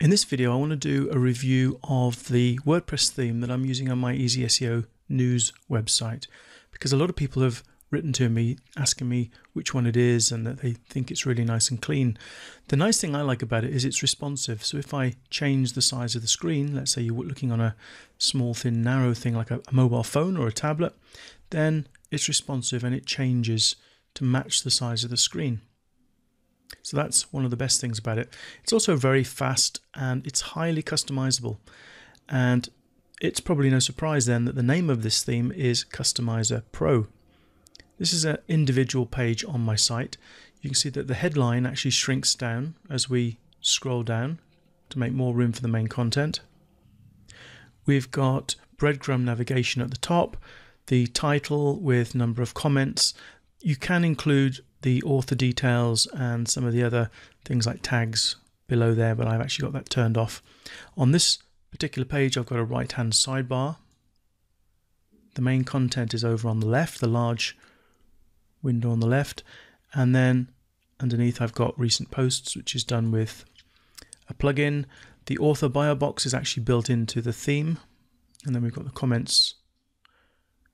In this video, I want to do a review of the WordPress theme that I'm using on my Easy SEO news website because a lot of people have written to me asking me which one it is and that they think it's really nice and clean. The nice thing I like about it is it's responsive. So if I change the size of the screen, let's say you're looking on a small, thin, narrow thing like a, a mobile phone or a tablet, then it's responsive and it changes to match the size of the screen. So that's one of the best things about it. It's also very fast and it's highly customizable. And it's probably no surprise then that the name of this theme is Customizr Pro. This is an individual page on my site. You can see that the headline actually shrinks down as we scroll down to make more room for the main content. We've got breadcrumb navigation at the top, the title with number of comments. You can include the author details and some of the other things like tags below there, but I've actually got that turned off. On this particular page, I've got a right hand sidebar. The main content is over on the left, the large window on the left, and then underneath I've got recent posts, which is done with a plugin. The author bio box is actually built into the theme, and then we've got the comments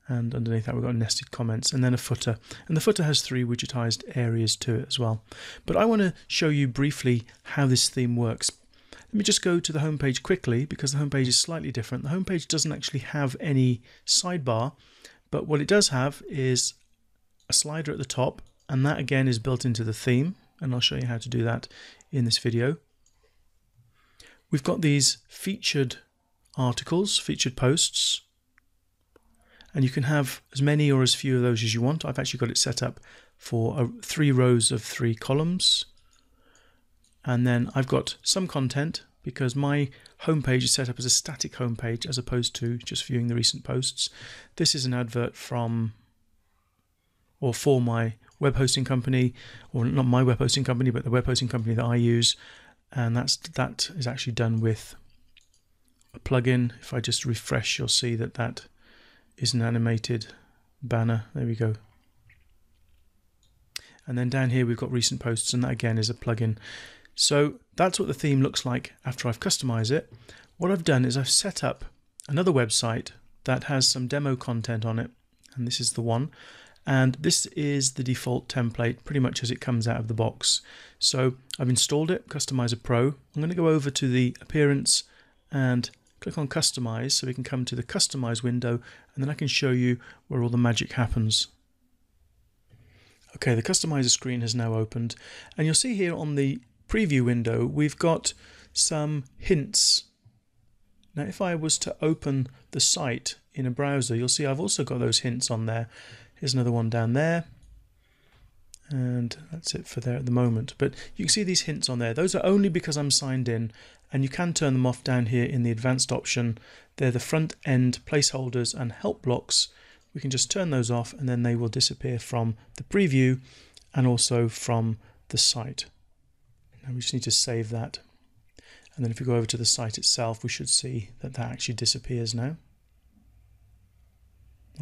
and underneath that we've got nested comments and then a footer. And the footer has three widgetized areas to it as well. But I want to show you briefly how this theme works. Let me just go to the homepage quickly because the homepage is slightly different. The homepage doesn't actually have any sidebar but what it does have is a slider at the top and that again is built into the theme and I'll show you how to do that in this video. We've got these featured articles featured posts and you can have as many or as few of those as you want. I've actually got it set up for a, three rows of three columns. And then I've got some content because my homepage is set up as a static homepage as opposed to just viewing the recent posts. This is an advert from or for my web hosting company, or not my web hosting company, but the web hosting company that I use. And that's that is actually done with a plugin. If I just refresh, you'll see that that is an animated banner. There we go. And then down here we've got recent posts and that again is a plugin. So that's what the theme looks like after I've customized it. What I've done is I've set up another website that has some demo content on it and this is the one and this is the default template pretty much as it comes out of the box. So I've installed it, Customizr Pro. I'm going to go over to the appearance and click on customize so we can come to the customize window and then I can show you where all the magic happens. Okay, the customizer screen has now opened and you'll see here on the preview window we've got some hints. Now if I was to open the site in a browser you'll see I've also got those hints on there. Here's another one down there and that's it for there at the moment but you can see these hints on there those are only because I'm signed in and you can turn them off down here in the advanced option. They're the front end placeholders and help blocks. We can just turn those off and then they will disappear from the preview and also from the site. Now we just need to save that. And then if we go over to the site itself, we should see that that actually disappears now.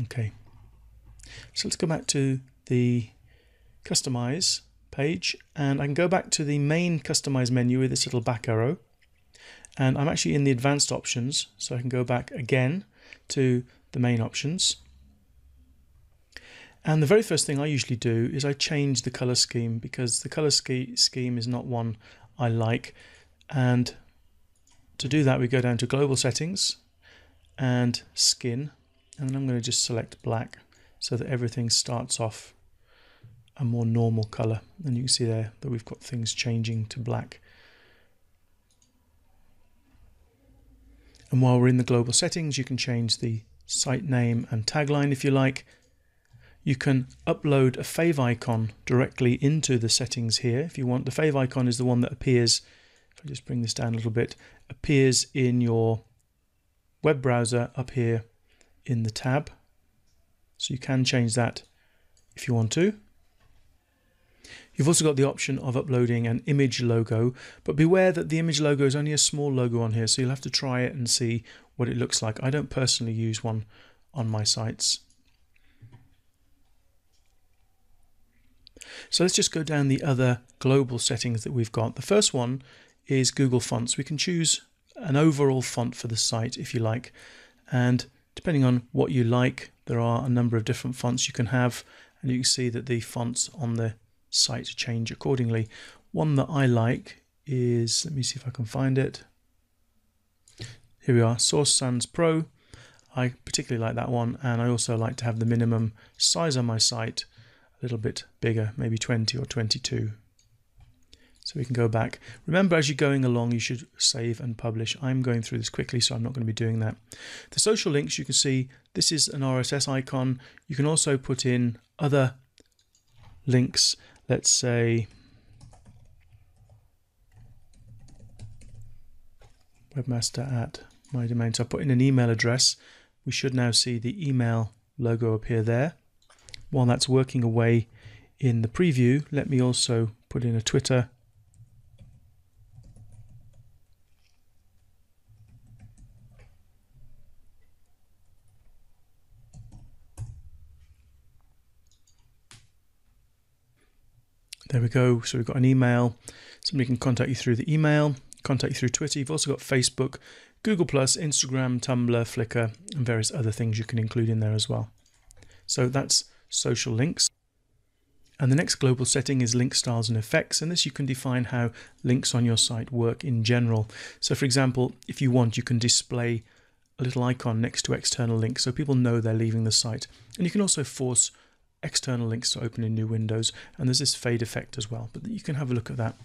Okay. So let's go back to the customize page and I can go back to the main customize menu with this little back arrow and I'm actually in the advanced options so I can go back again to the main options. And the very first thing I usually do is I change the color scheme because the color sch scheme is not one I like. And to do that we go down to global settings and skin. And then I'm going to just select black so that everything starts off a more normal color. And you can see there that we've got things changing to black And while we're in the global settings, you can change the site name and tagline if you like. You can upload a fav icon directly into the settings here if you want. The fav icon is the one that appears, if I just bring this down a little bit, appears in your web browser up here in the tab. So you can change that if you want to. You've also got the option of uploading an image logo, but beware that the image logo is only a small logo on here, so you'll have to try it and see what it looks like. I don't personally use one on my sites. So let's just go down the other global settings that we've got. The first one is Google Fonts. We can choose an overall font for the site if you like, and depending on what you like, there are a number of different fonts you can have, and you can see that the fonts on the site change accordingly. One that I like is, let me see if I can find it. Here we are, Source Sans Pro. I particularly like that one, and I also like to have the minimum size on my site a little bit bigger, maybe 20 or 22. So we can go back. Remember, as you're going along, you should save and publish. I'm going through this quickly, so I'm not going to be doing that. The social links, you can see this is an RSS icon. You can also put in other links. Let's say webmaster at my domain. So I put in an email address. We should now see the email logo appear there. While that's working away in the preview, let me also put in a Twitter There we go. So we've got an email. Somebody can contact you through the email, contact you through Twitter. You've also got Facebook, Google Plus, Instagram, Tumblr, Flickr, and various other things you can include in there as well. So that's social links. And the next global setting is link styles and effects. And this you can define how links on your site work in general. So for example, if you want, you can display a little icon next to external links so people know they're leaving the site. And you can also force external links to open in new windows and there's this fade effect as well but you can have a look at that.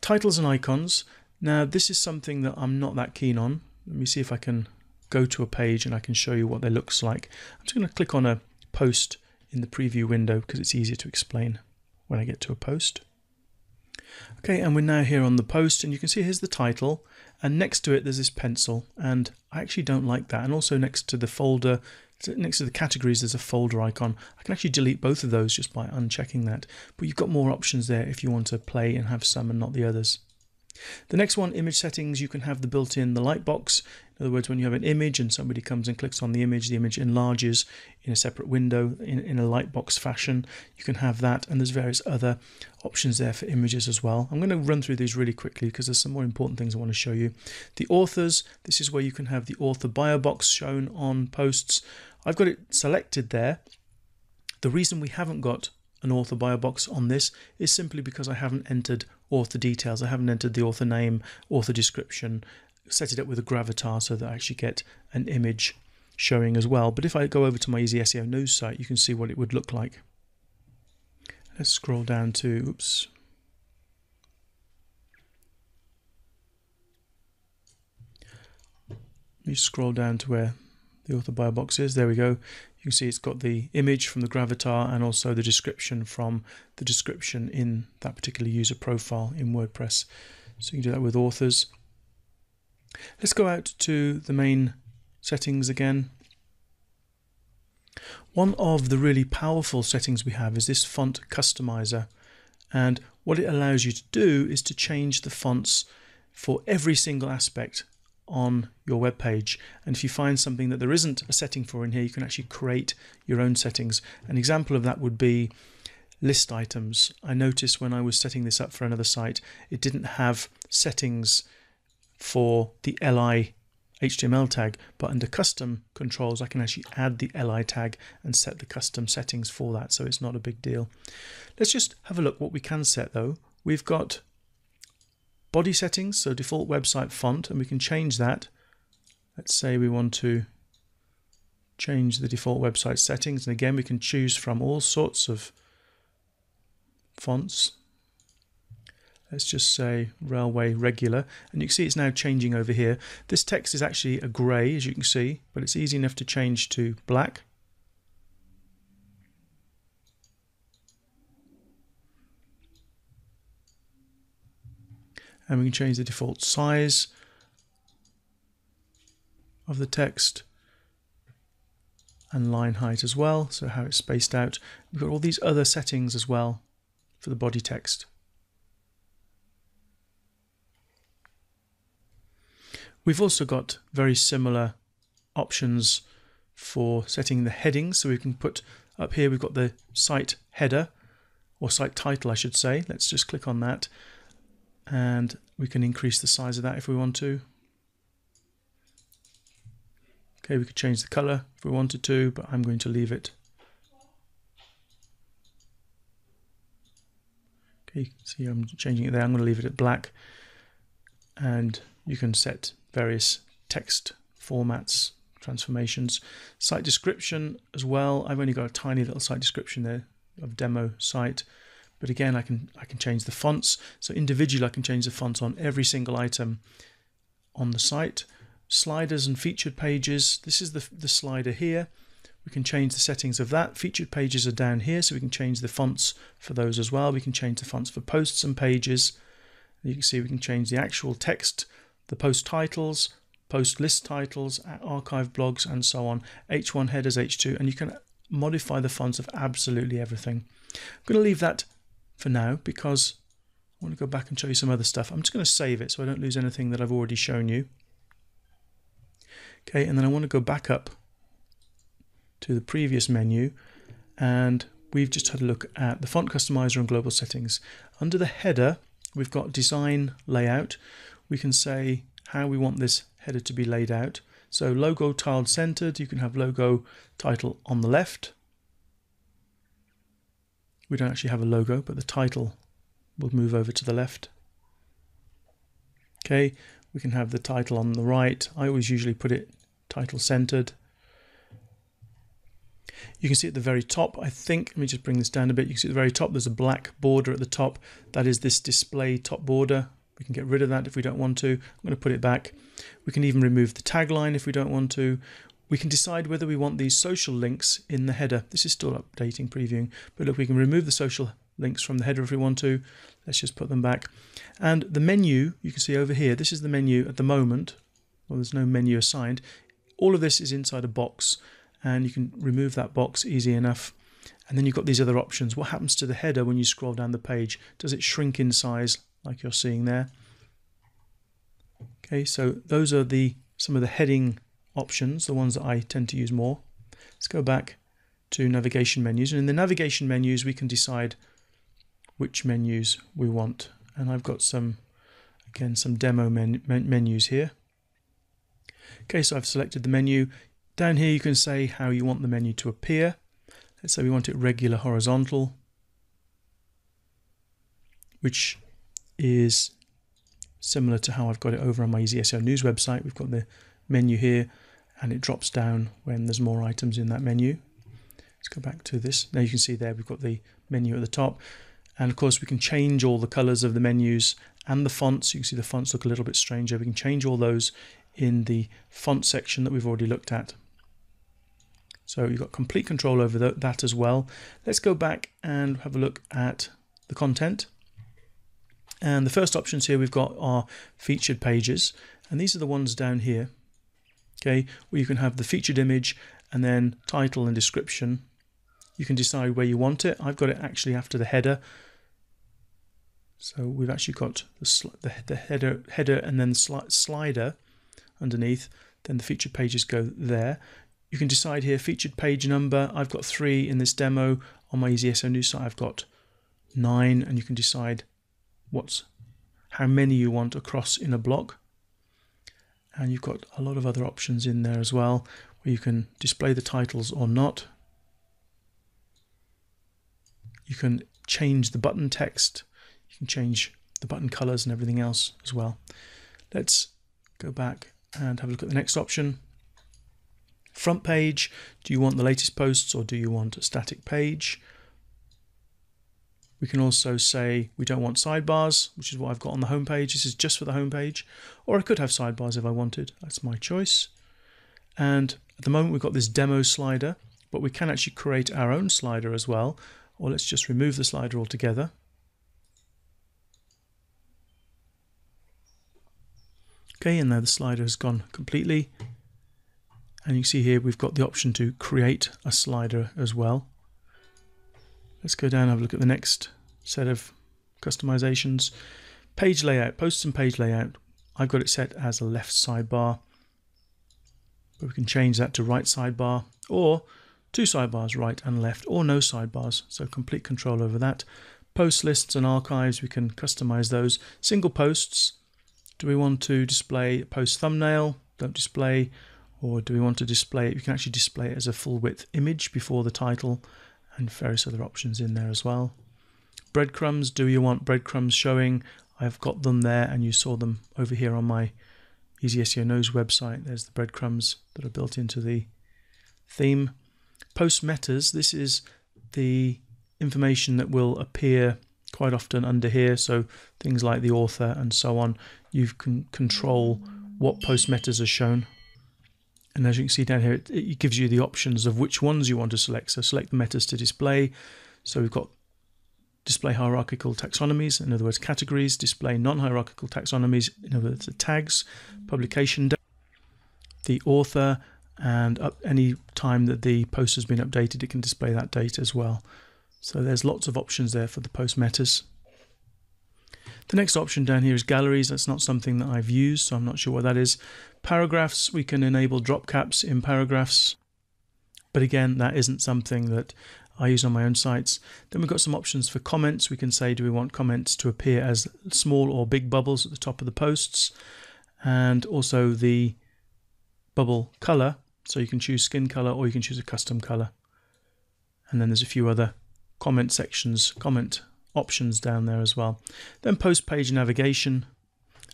Titles and icons. Now this is something that I'm not that keen on. Let me see if I can go to a page and I can show you what they looks like. I'm just going to click on a post in the preview window because it's easier to explain when I get to a post. Okay and we're now here on the post and you can see here's the title and next to it there's this pencil and I actually don't like that. And also next to the folder next to the categories, there's a folder icon. I can actually delete both of those just by unchecking that. But you've got more options there if you want to play and have some and not the others. The next one, image settings, you can have the built-in the lightbox. In other words, when you have an image and somebody comes and clicks on the image, the image enlarges in a separate window in, in a lightbox fashion. You can have that, and there's various other options there for images as well. I'm going to run through these really quickly because there's some more important things I want to show you. The authors, this is where you can have the author bio box shown on posts. I've got it selected there. The reason we haven't got an author bio box on this is simply because I haven't entered author details. I haven't entered the author name, author description, set it up with a gravatar so that I actually get an image showing as well. But if I go over to my Easy SEO news site, you can see what it would look like. Let's scroll down to, oops. Let me scroll down to where the author bio box is. There we go. You can see it's got the image from the Gravatar and also the description from the description in that particular user profile in WordPress. So you can do that with authors. Let's go out to the main settings again. One of the really powerful settings we have is this font customizer. And what it allows you to do is to change the fonts for every single aspect on your web page. And if you find something that there isn't a setting for in here, you can actually create your own settings. An example of that would be list items. I noticed when I was setting this up for another site, it didn't have settings for the li HTML tag, but under custom controls, I can actually add the li tag and set the custom settings for that. So it's not a big deal. Let's just have a look what we can set though. We've got body settings, so default website font, and we can change that. Let's say we want to change the default website settings, and again we can choose from all sorts of fonts. Let's just say Raleway regular, and you can see it's now changing over here. This text is actually a grey, as you can see, but it's easy enough to change to black. And we can change the default size of the text and line height as well, so how it's spaced out. We've got all these other settings as well for the body text. We've also got very similar options for setting the headings. So we can put up here, we've got the site header or site title, I should say. Let's just click on that and we can increase the size of that if we want to. Okay, we could change the color if we wanted to, but I'm going to leave it. Okay, see I'm changing it there. I'm going to leave it at black. And you can set various text formats, transformations. Site description as well. I've only got a tiny little site description there of demo site. But again, I can I can change the fonts. So individually, I can change the fonts on every single item on the site. Sliders and featured pages. This is the, the slider here. We can change the settings of that. Featured pages are down here, so we can change the fonts for those as well. We can change the fonts for posts and pages. You can see we can change the actual text, the post titles, post list titles, archive blogs, and so on. H1 headers, H2, and you can modify the fonts of absolutely everything. I'm going to leave that for now because I want to go back and show you some other stuff. I'm just going to save it so I don't lose anything that I've already shown you. Okay, and then I want to go back up to the previous menu and we've just had a look at the font customizer and global settings. Under the header, we've got design layout. We can say how we want this header to be laid out. So logo tiled centered, you can have logo title on the left we don't actually have a logo, but the title will move over to the left. Okay, we can have the title on the right. I always usually put it title centered. You can see at the very top, I think, let me just bring this down a bit. You can see at the very top, there's a black border at the top. That is this display top border. We can get rid of that if we don't want to. I'm going to put it back. We can even remove the tagline if we don't want to. We can decide whether we want these social links in the header. This is still updating, previewing, but look, we can remove the social links from the header if we want to. Let's just put them back. And the menu, you can see over here, this is the menu at the moment. Well, there's no menu assigned. All of this is inside a box, and you can remove that box easy enough. And then you've got these other options. What happens to the header when you scroll down the page? Does it shrink in size like you're seeing there? Okay, so those are the some of the heading options, the ones that I tend to use more. Let's go back to navigation menus. And in the navigation menus, we can decide which menus we want. And I've got some, again, some demo men menus here. Okay, so I've selected the menu. Down here, you can say how you want the menu to appear. Let's say we want it regular horizontal, which is similar to how I've got it over on my Easy SEO News website. We've got the menu here and it drops down when there's more items in that menu. Let's go back to this. Now you can see there we've got the menu at the top and of course we can change all the colors of the menus and the fonts. You can see the fonts look a little bit stranger. We can change all those in the font section that we've already looked at. So you've got complete control over that as well. Let's go back and have a look at the content. And the first options here we've got are featured pages and these are the ones down here okay, where you can have the featured image and then title and description. You can decide where you want it. I've got it actually after the header. So we've actually got the, the, the header, header and then the slider underneath. Then the featured pages go there. You can decide here featured page number. I've got three in this demo. On my SEO News site, I've got nine, and you can decide what's how many you want across in a block and you've got a lot of other options in there as well where you can display the titles or not. You can change the button text, you can change the button colors and everything else as well. Let's go back and have a look at the next option. Front page, do you want the latest posts or do you want a static page? We can also say we don't want sidebars, which is what I've got on the home page. This is just for the home page. Or I could have sidebars if I wanted. That's my choice. And at the moment we've got this demo slider, but we can actually create our own slider as well. Or let's just remove the slider altogether. Okay, and now the slider has gone completely. And you see here we've got the option to create a slider as well. Let's go down and have a look at the next set of customizations. Page layout, posts and page layout. I've got it set as a left sidebar, but we can change that to right sidebar or two sidebars, right and left, or no sidebars. So complete control over that. Post lists and archives, we can customize those. Single posts, do we want to display a post thumbnail? Don't display. Or do we want to display it? We can actually display it as a full width image before the title and various other options in there as well. Breadcrumbs, do you want breadcrumbs showing? I've got them there and you saw them over here on my Easy SEO News website. There's the breadcrumbs that are built into the theme. Post metas, this is the information that will appear quite often under here. So things like the author and so on, you can control what post metas are shown. And as you can see down here, it, it gives you the options of which ones you want to select. So select the metas to display. So we've got display hierarchical taxonomies, in other words, categories, display non-hierarchical taxonomies, in other words, the tags, publication date, the author, and any time that the post has been updated, it can display that date as well. So there's lots of options there for the post metas. The next option down here is galleries. That's not something that I've used, so I'm not sure what that is. Paragraphs, we can enable drop caps in paragraphs. But again, that isn't something that I use on my own sites. Then we've got some options for comments. We can say, do we want comments to appear as small or big bubbles at the top of the posts? And also the bubble color. So you can choose skin color or you can choose a custom color. And then there's a few other comment sections, comment options down there as well. Then post page navigation.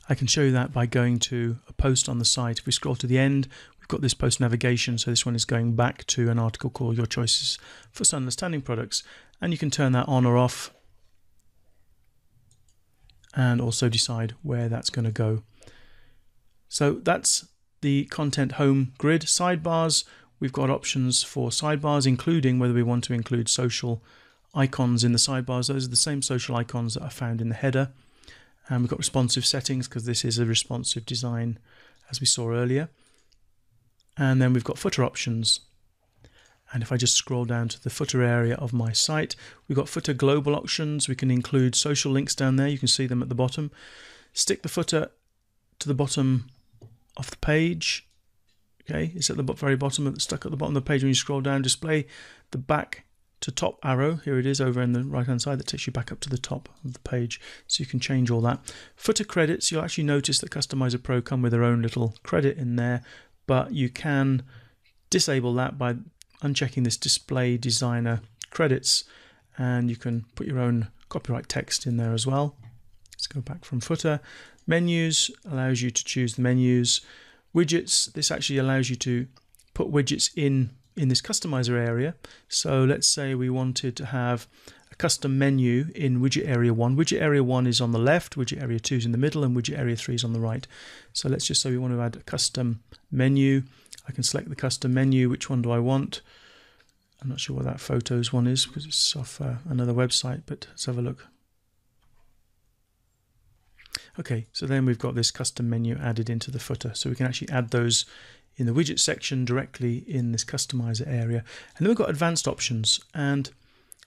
I can show you that by going to a post on the site. If we scroll to the end, we've got this post navigation. So this one is going back to an article called Your Choices for Tanning Products. And you can turn that on or off and also decide where that's going to go. So that's the content home grid sidebars. We've got options for sidebars, including whether we want to include social icons in the sidebars. Those are the same social icons that are found in the header. And we've got responsive settings because this is a responsive design as we saw earlier. And then we've got footer options. And if I just scroll down to the footer area of my site, we've got footer global options. We can include social links down there. You can see them at the bottom. Stick the footer to the bottom of the page. Okay, it's at the very bottom, stuck at the bottom of the page when you scroll down. Display the back to top arrow. Here it is over in the right hand side that takes you back up to the top of the page. So you can change all that. Footer credits, you'll actually notice that Customizr Pro come with their own little credit in there, but you can disable that by unchecking this display designer credits and you can put your own copyright text in there as well. Let's go back from footer. Menus allows you to choose the menus. Widgets, this actually allows you to put widgets in in this customizer area. So let's say we wanted to have a custom menu in widget area 1. Widget area 1 is on the left, widget area 2 is in the middle, and widget area 3 is on the right. So let's just say we want to add a custom menu. I can select the custom menu. Which one do I want? I'm not sure what that photos one is because it's off uh, another website, but let's have a look. Okay, so then we've got this custom menu added into the footer. So we can actually add those in the widget section directly in this customizer area. And then we've got advanced options. And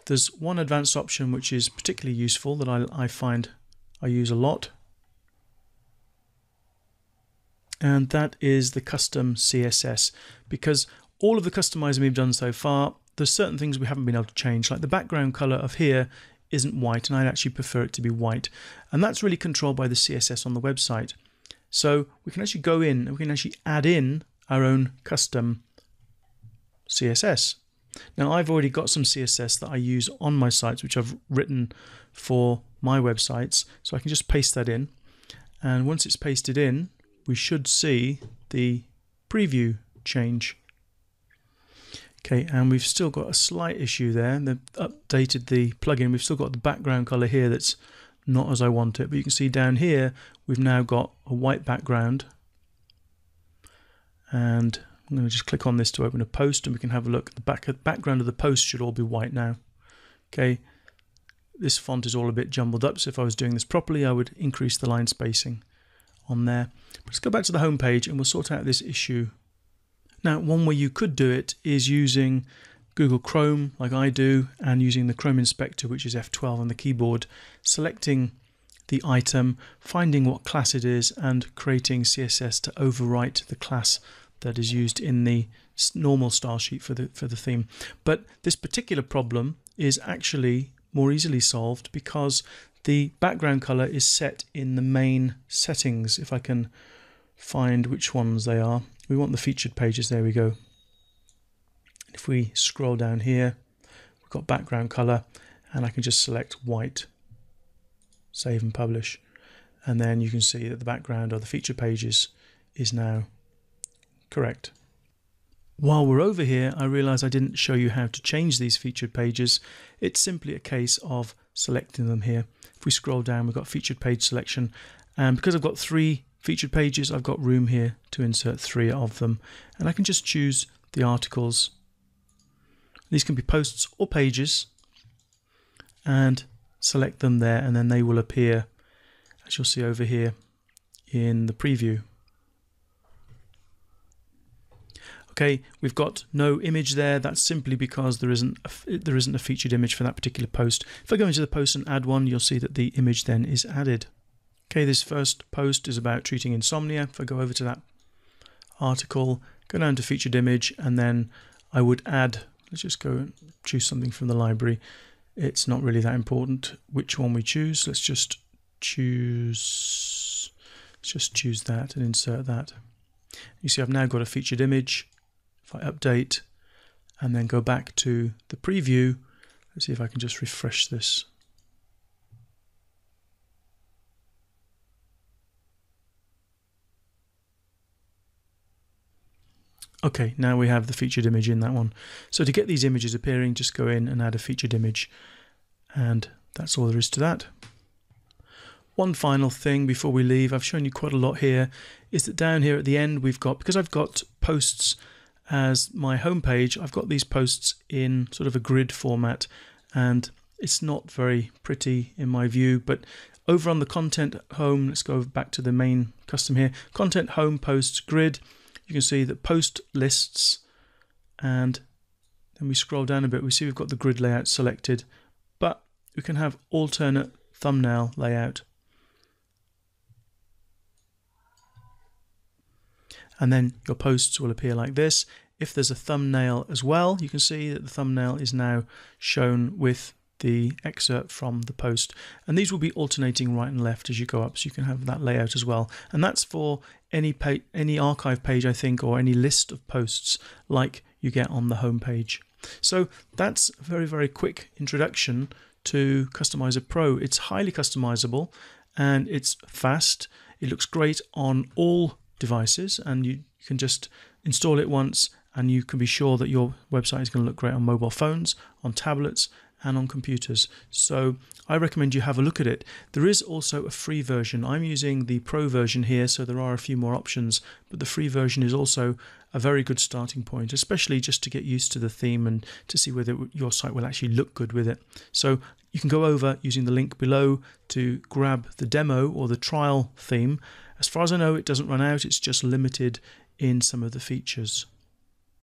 there's one advanced option which is particularly useful that I, I find I use a lot. And that is the custom CSS. Because all of the customizing we've done so far, there's certain things we haven't been able to change. Like the background color of here isn't white, and I'd actually prefer it to be white. And that's really controlled by the CSS on the website. So we can actually go in and we can actually add in our own custom CSS. Now I've already got some CSS that I use on my sites which I've written for my websites so I can just paste that in and once it's pasted in we should see the preview change. Okay, and we've still got a slight issue there. They've updated the plugin. We've still got the background color here that's not as I want it. But you can see down here, we've now got a white background and I'm going to just click on this to open a post and we can have a look. The back background of the post should all be white now. Okay, this font is all a bit jumbled up, so if I was doing this properly, I would increase the line spacing on there. Let's go back to the home page and we'll sort out this issue. Now, one way you could do it is using Google Chrome, like I do, and using the Chrome Inspector, which is F12 on the keyboard, selecting the item, finding what class it is, and creating CSS to overwrite the class that is used in the normal style sheet for the for the theme. But this particular problem is actually more easily solved because the background color is set in the main settings. If I can find which ones they are, we want the featured pages. There we go. If we scroll down here, we've got background color and I can just select white, save and publish. And then you can see that the background or the featured pages is now correct. While we're over here, I realize I didn't show you how to change these featured pages. It's simply a case of selecting them here. If we scroll down, we've got featured page selection. And because I've got three featured pages, I've got room here to insert three of them. And I can just choose the articles. These can be posts or pages and select them there and then they will appear as you'll see over here in the preview. Okay, we've got no image there. That's simply because there isn't a, there isn't a featured image for that particular post. If I go into the post and add one, you'll see that the image then is added. Okay, this first post is about treating insomnia. If I go over to that article, go down to featured image, and then I would add, let's just go and choose something from the library. It's not really that important which one we choose. Let's just choose, let's just choose that and insert that. You see I've now got a featured image if I update and then go back to the preview, let's see if I can just refresh this. Okay, now we have the featured image in that one. So to get these images appearing, just go in and add a featured image. And that's all there is to that. One final thing before we leave, I've shown you quite a lot here, is that down here at the end we've got, because I've got posts as my homepage, I've got these posts in sort of a grid format and it's not very pretty in my view, but over on the content home, let's go back to the main custom here, content home posts grid, you can see that post lists and then we scroll down a bit, we see we've got the grid layout selected, but we can have alternate thumbnail layout. And then your posts will appear like this. If there's a thumbnail as well, you can see that the thumbnail is now shown with the excerpt from the post. And these will be alternating right and left as you go up, so you can have that layout as well. And that's for any page, any archive page, I think, or any list of posts like you get on the home page. So that's a very, very quick introduction to Customizr Pro. It's highly customizable and it's fast. It looks great on all devices and you, can just install it once and you can be sure that your website is going to look great on mobile phones, on tablets, and on computers. So I recommend you have a look at it. There is also a free version. I'm using the pro version here, so there are a few more options, but the free version is also a very good starting point, especially just to get used to the theme and to see whether your site will actually look good with it. So you can go over using the link below to grab the demo or the trial theme as far as I know, it doesn't run out, it's just limited in some of the features.